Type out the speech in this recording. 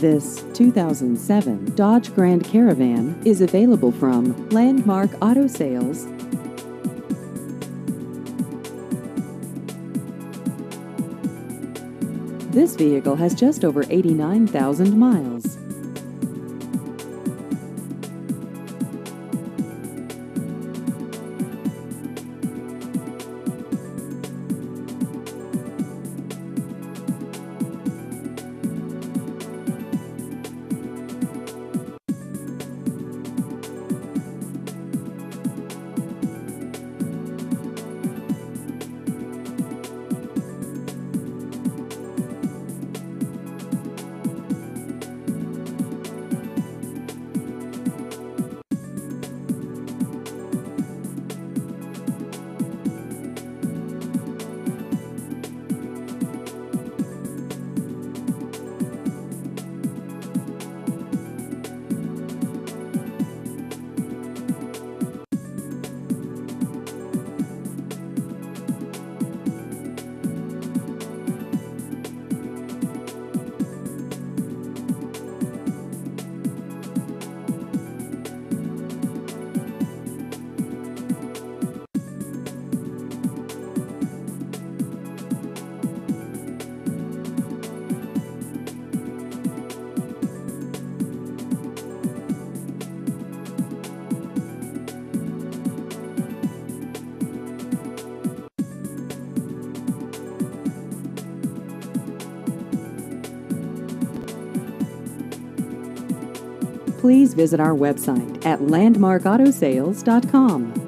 This 2007 Dodge Grand Caravan is available from Landmark Auto Sales. This vehicle has just over 89,000 miles. Please visit our website at landmarkautosales.com.